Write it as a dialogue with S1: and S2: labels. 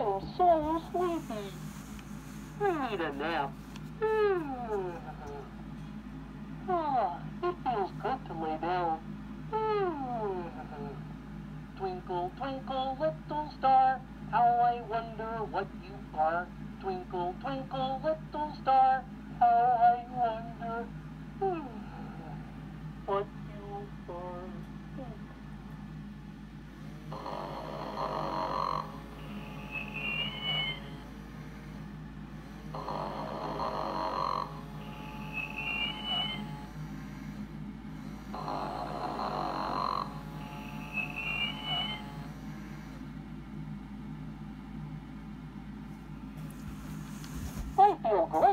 S1: am so sleepy. I need a nap. Ah, it feels good to lay down. Twinkle, twinkle, little star, how I wonder what you are. Twinkle, twinkle, little star, how I wonder hmm. what they feel great.